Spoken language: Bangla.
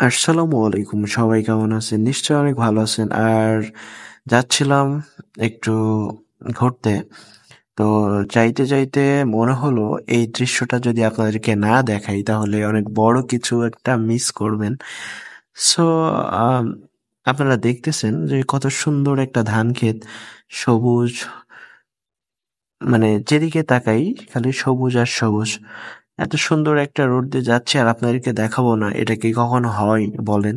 আসসালামু আলাইকুম সবাই কেমন আছেন? নিশ্চয়ই অনেক ভালো আছেন। আর যাচ্ছিলাম একটু ঘুরতে। তো চাইতে চাইতে মনে হলো এই দৃশ্যটা যদি আপনাদেরকে না দেখাই তাহলে অনেক বড় কিছু একটা মিস করবেন। সো আপনারা দেখতেছেন যে কত সুন্দর একটা ধান ক্ষেত, সবুজ মানে যেদিকে তাকাই খালি সবুজ আর সবুজ। এত সুন্দর একটা রোড দিয়ে যাচ্ছে আর আপনাদেরকে দেখাবো না, এটা কি কখনো হয় বলেন?